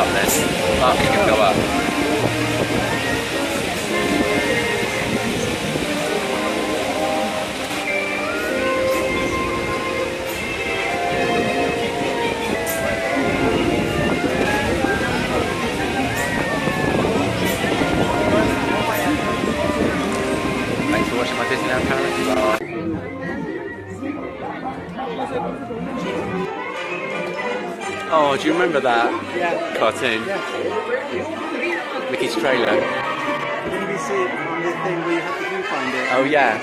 up you can go up. Thanks for watching my Disneyland Paris. Oh, do you remember that Yeah. cartoon? Yeah. Mickey's trailer. When we see it on the thing where you have to viewfinder. Oh yeah,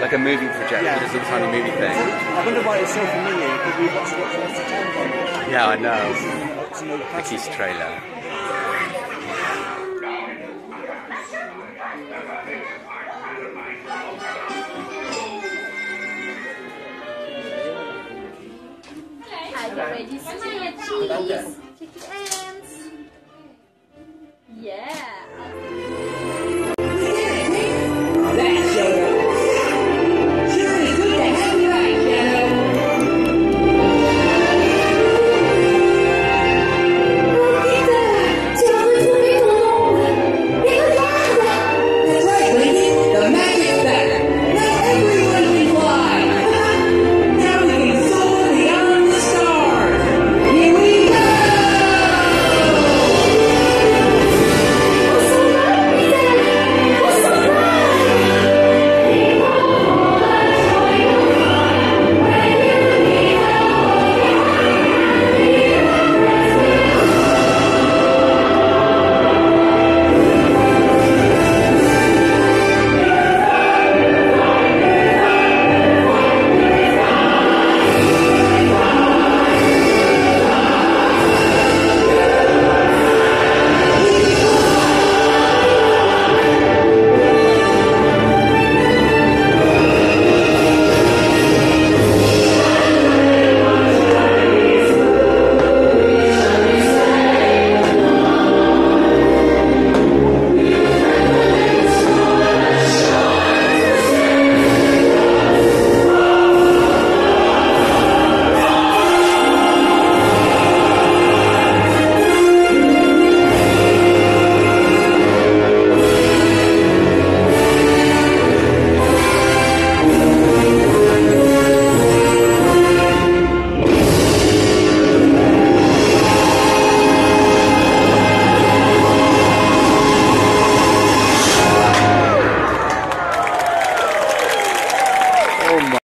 like a movie projector, Yeah. just a tiny movie thing. I wonder why it's so familiar because we watched it lots of times. Yeah, I know. This is an up to no classic. Mickey's trailer. Ready, Sonia? Cheese. Take your hands. Yeah.